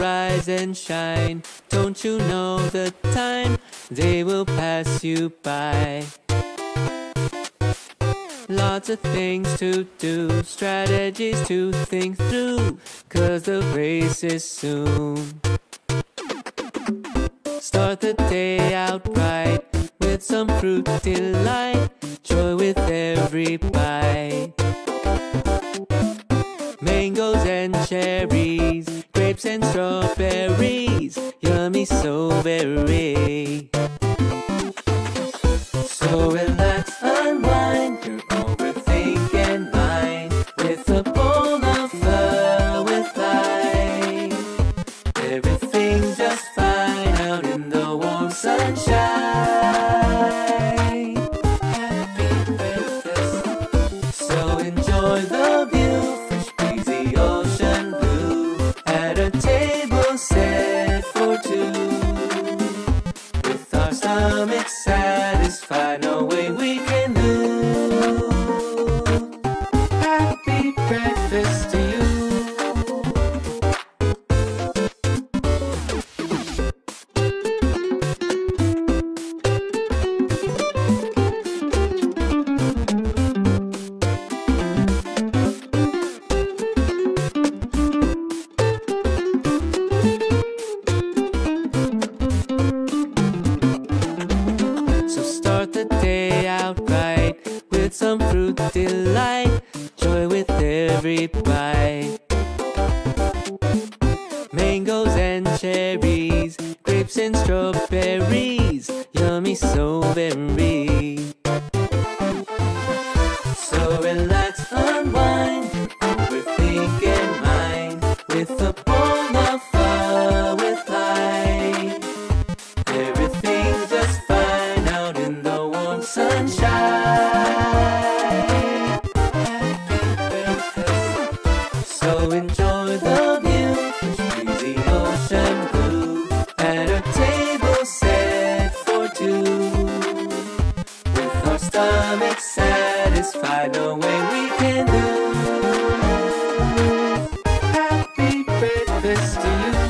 rise and shine. Don't you know the time they will pass you by? Lots of things to do, strategies to think through, cause the race is soon. Start the day out right with some fruit delight, joy with every bite. Mangoes and cherries, grapes and strawberries, yummy so very. So relax, unwind your overthink and mind with a bowl of fur with light. Everything's just fine out in the warm sunshine. Satisfied, no way we can some fruit delight, joy with every bite. Mangoes and cherries, grapes and strawberries, yummy so very. So relax, unwind, overthink and mind with a enjoy the view. see the ocean blue at a table set for two. With our stomachs satisfied, no way we can lose. Happy breakfast to you.